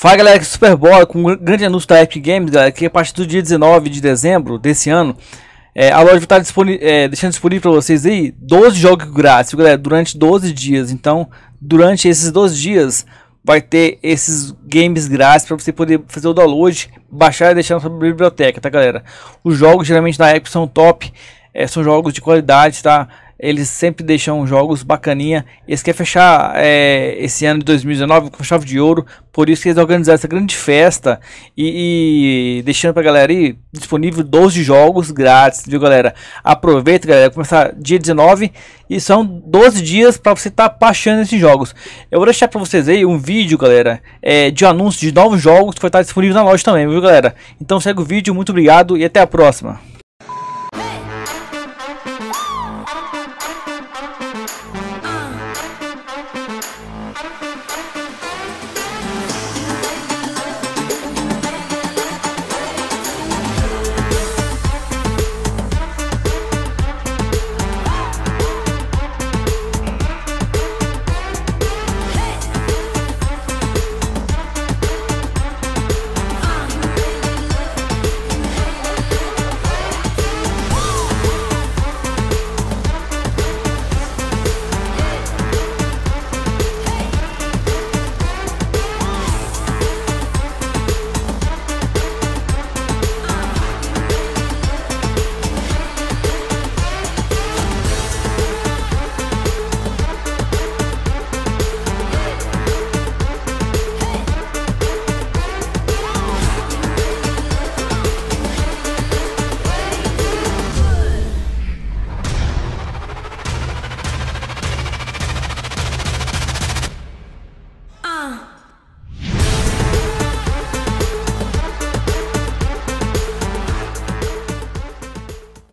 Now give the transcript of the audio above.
Fala galera, que Super Bowl com um grande anúncio da Epic Games, galera, que a partir do dia 19 de dezembro desse ano, é, a loja vai estar é, deixando disponível para vocês aí 12 jogos grátis, galera, durante 12 dias. Então, durante esses 12 dias, vai ter esses games grátis para você poder fazer o download, baixar e deixar na sua biblioteca, tá galera? Os jogos geralmente da Epic são top, é, são jogos de qualidade, tá? Eles sempre deixam jogos bacaninha. Eles querem fechar é, esse ano de 2019 com chave de ouro, por isso que eles organizaram essa grande festa e, e deixando pra galera aí disponível 12 jogos grátis, viu galera? Aproveita galera, começar dia 19 e são 12 dias para você estar tá baixando esses jogos. Eu vou deixar para vocês aí um vídeo, galera, é, de anúncio de novos jogos que vai estar disponível na loja também, viu galera? Então segue o vídeo, muito obrigado e até a próxima.